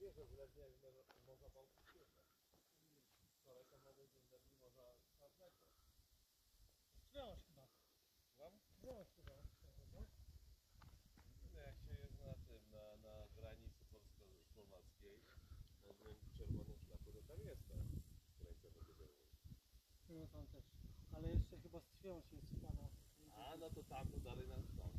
jutro wyleznie jak można Bałtyk świetne. Wczoraj to mogę z morza czarnego. Wziąłeś chyba. Wam? Wziąłeś chyba. no? Jak się jest na tym, na, na granicy polsko-słowackiej, na tym czerwonym szlaku, to tam jest ta granica wybudowana. No tam też. Ale jeszcze chyba z Ćwiąś jest pana. A, no to tam, to dalej na tam.